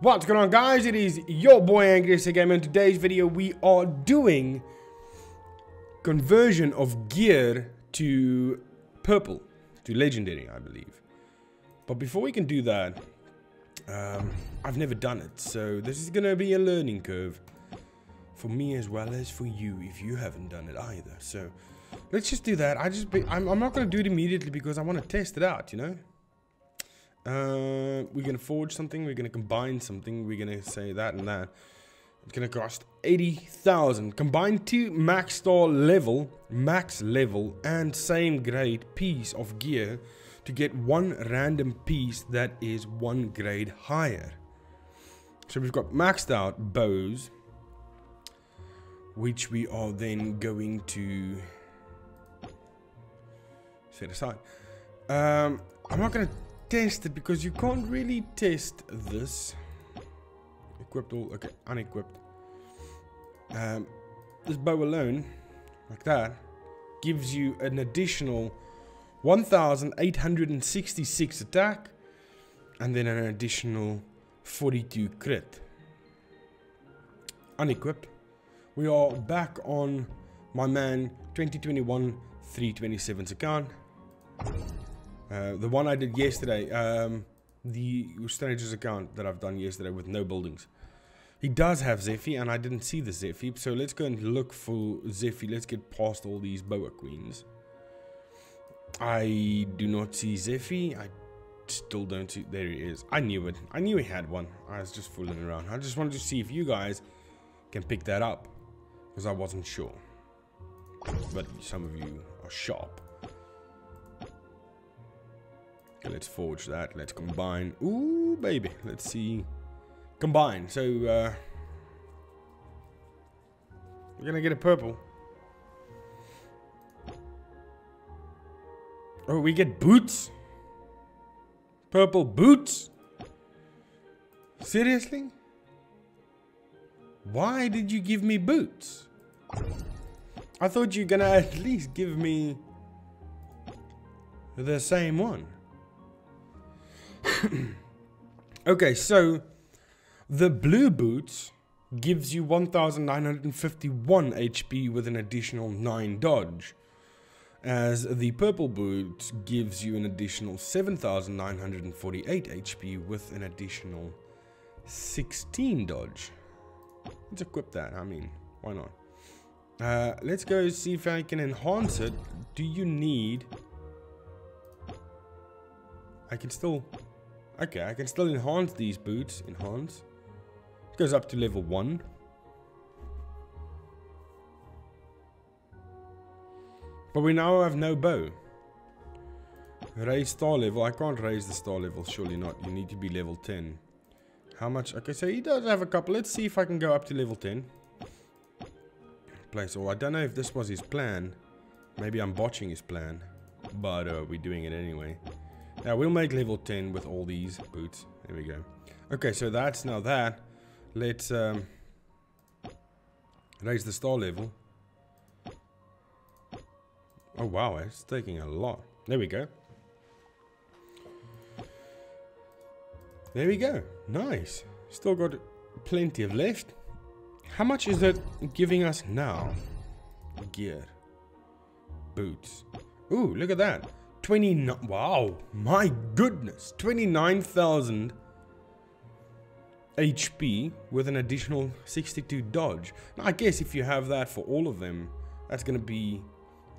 What's going on guys? It is your boy Angry again. In today's video we are doing conversion of gear to purple, to legendary I believe. But before we can do that, um, I've never done it. So this is going to be a learning curve for me as well as for you if you haven't done it either. So let's just do that. I just be, I'm, I'm not going to do it immediately because I want to test it out, you know. Uh, we're going to forge something. We're going to combine something. We're going to say that and that. It's going to cost 80,000. Combine two max star level, max level, and same grade piece of gear to get one random piece that is one grade higher. So we've got maxed out bows, which we are then going to set aside. Um, I'm not going to test it because you can't really test this. Equipped all, okay, unequipped. Um, this bow alone, like that, gives you an additional 1866 attack and then an additional 42 crit. Unequipped. We are back on my man 2021 327's account. Uh, the one I did yesterday, um, the Stranger's account that I've done yesterday with no buildings. He does have Zephy, and I didn't see the Zephy, so let's go and look for Zephy. Let's get past all these Boa Queens. I do not see Zephy. I still don't see... There he is. I knew it. I knew he had one. I was just fooling around. I just wanted to see if you guys can pick that up. Because I wasn't sure. But some of you are sharp. Okay, let's forge that. Let's combine. Ooh, baby. Let's see. Combine. So, uh... We're gonna get a purple. Oh, we get boots? Purple boots? Seriously? Why did you give me boots? I thought you were gonna at least give me the same one. okay, so the blue boots gives you 1951 HP with an additional 9 dodge. As the purple boot gives you an additional 7948 HP with an additional 16 dodge. Let's equip that, I mean, why not? Uh, let's go see if I can enhance it. Do you need... I can still Okay, I can still enhance these boots. Enhance. It goes up to level 1. But we now have no bow. Raise star level. I can't raise the star level. Surely not. You need to be level 10. How much? Okay, so he does have a couple. Let's see if I can go up to level 10. Place. Oh, I don't know if this was his plan. Maybe I'm botching his plan. But uh, we're doing it anyway. Now we'll make level 10 with all these boots. There we go. Okay, so that's now that. Let's um, raise the star level. Oh wow, it's taking a lot. There we go. There we go. Nice. Still got plenty of left. How much is that giving us now? Gear. Boots. Ooh, look at that. 29 wow my goodness 29,000 HP with an additional 62 dodge. Now I guess if you have that for all of them that's gonna be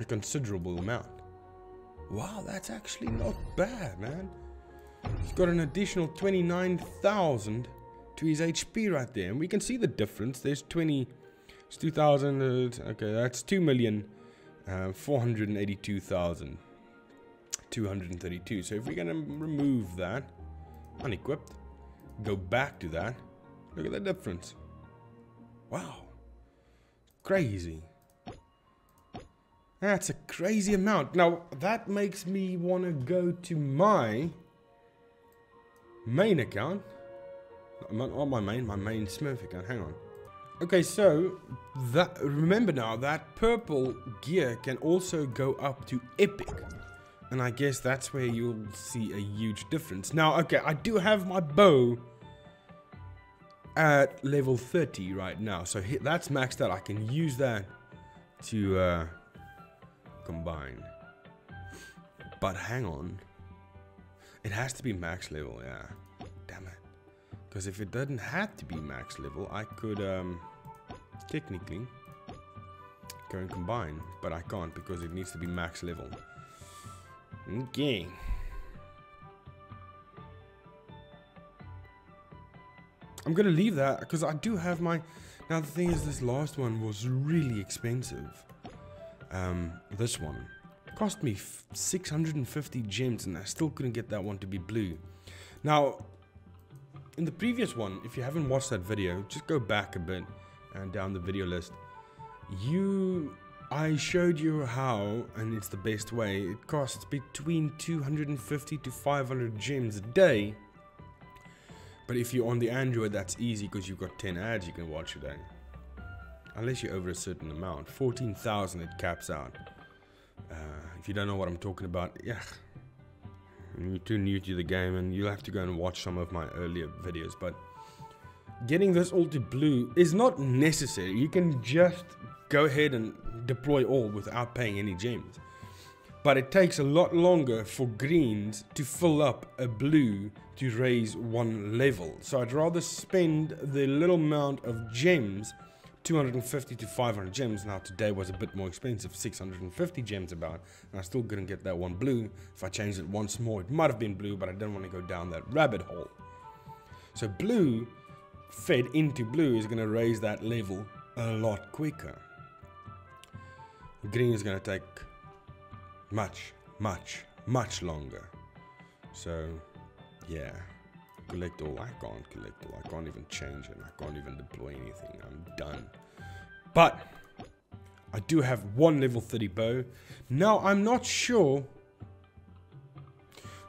a considerable amount. Wow that's actually not bad man. He's got an additional 29,000 to his HP right there and we can see the difference. There's 20 it's 2,000 uh, okay that's 2 million uh, 482,000 232. So if we're going to remove that, unequipped, go back to that, look at the difference. Wow. Crazy. That's a crazy amount. Now, that makes me want to go to my main account. Not my main, my main Smurf account. Hang on. Okay, so that remember now that purple gear can also go up to epic. And I guess that's where you'll see a huge difference. Now, okay, I do have my bow at level 30 right now. So that's maxed out. I can use that to uh, combine. But hang on. It has to be max level, yeah. Damn it. Because if it doesn't have to be max level, I could um, technically go and combine. But I can't because it needs to be max level. Okay. I'm gonna leave that because I do have my. Now the thing is, this last one was really expensive. Um, this one cost me 650 gems, and I still couldn't get that one to be blue. Now, in the previous one, if you haven't watched that video, just go back a bit and down the video list. You, I showed you how, and it's the best way. It costs between 250 to 500 gems a day but if you're on the Android, that's easy because you've got 10 ads you can watch a day. Unless you're over a certain amount. 14,000 it caps out. Uh, if you don't know what I'm talking about, yeah. You're too new to the game and you'll have to go and watch some of my earlier videos. But getting this all to blue is not necessary. You can just go ahead and deploy all without paying any gems. But it takes a lot longer for greens to fill up a blue to raise one level. So I'd rather spend the little amount of gems 250 to 500 gems. Now today was a bit more expensive, 650 gems about. And I still couldn't get that one blue. If I changed it once more, it might have been blue, but I didn't want to go down that rabbit hole. So blue fed into blue is going to raise that level a lot quicker. Green is going to take much, much, much longer. So yeah. Collect all. I can't collect all. I can't even change it. I can't even deploy anything. I'm done. But I do have one level 30 bow. Now I'm not sure.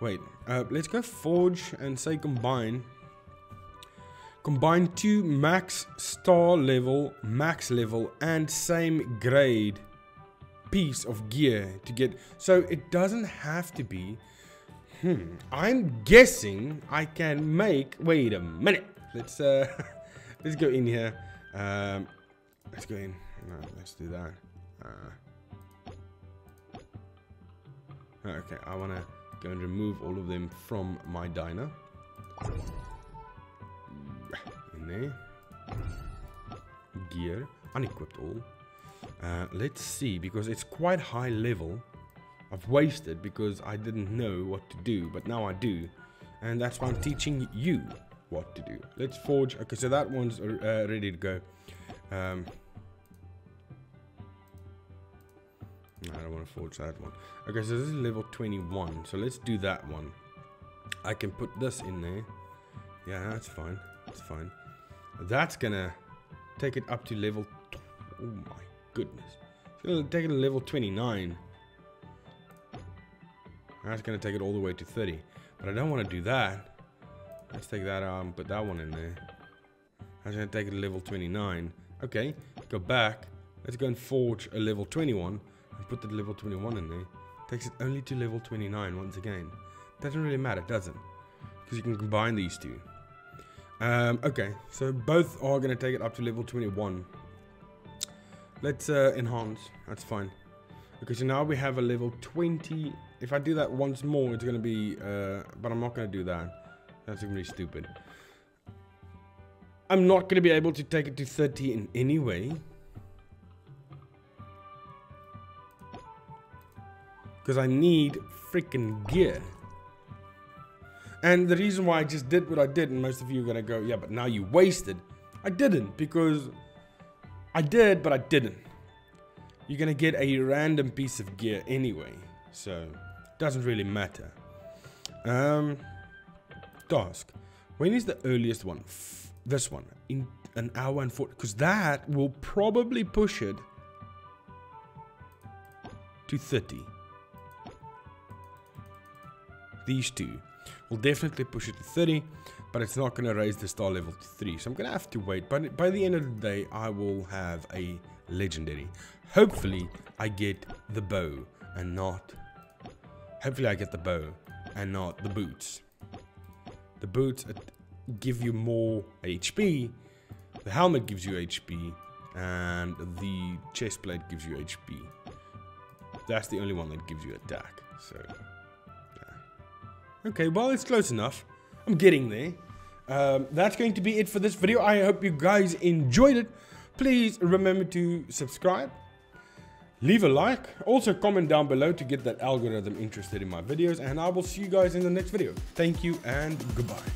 Wait, uh, let's go forge and say combine. Combine two max star level, max level, and same grade piece of gear to get. So it doesn't have to be Hmm. I'm guessing I can make. Wait a minute. Let's uh, let's go in here. Um, let's go in. No, let's do that. Uh, okay, I wanna go and remove all of them from my diner. In there. Gear, unequipped all. Uh, let's see, because it's quite high level. I've wasted because I didn't know what to do, but now I do. And that's why I'm teaching you what to do. Let's forge. Okay, so that one's uh, ready to go. Um, I don't want to forge that one. Okay, so this is level 21. So let's do that one. I can put this in there. Yeah, that's fine. That's fine. That's gonna take it up to level... Oh my goodness. It's gonna take it to level 29. That's going to take it all the way to 30. But I don't want to do that. Let's take that out and put that one in there. That's going to take it to level 29. Okay, go back. Let's go and forge a level 21 and put the level 21 in there. Takes it only to level 29 once again. Doesn't really matter, does it? Because you can combine these two. Um, okay, so both are going to take it up to level 21. Let's uh, enhance. That's fine. Okay, so now we have a level 20 if I do that once more, it's going to be... Uh, but I'm not going to do that. That's going to be stupid. I'm not going to be able to take it to 30 in any way. Because I need freaking gear. And the reason why I just did what I did, and most of you are going to go, yeah, but now you wasted. I didn't, because I did, but I didn't. You're to get a random piece of gear anyway. So, doesn't really matter. Um, task. When is the earliest one? F this one. In an hour and 40. Because that will probably push it to 30. These two will definitely push it to 30, but it's not going to raise the star level to 3. So I'm going to have to wait. But by the end of the day, I will have a legendary. Hopefully, I get the bow and not Hopefully I get the bow and not the boots. The boots give you more HP, The helmet gives you HP, and the chest plate gives you HP. That's the only one that gives you attack. So. Okay, well, it's close enough. I'm getting there. Um, that's going to be it for this video. I hope you guys enjoyed it. Please remember to subscribe. Leave a like. Also comment down below to get that algorithm interested in my videos. And I will see you guys in the next video. Thank you and goodbye.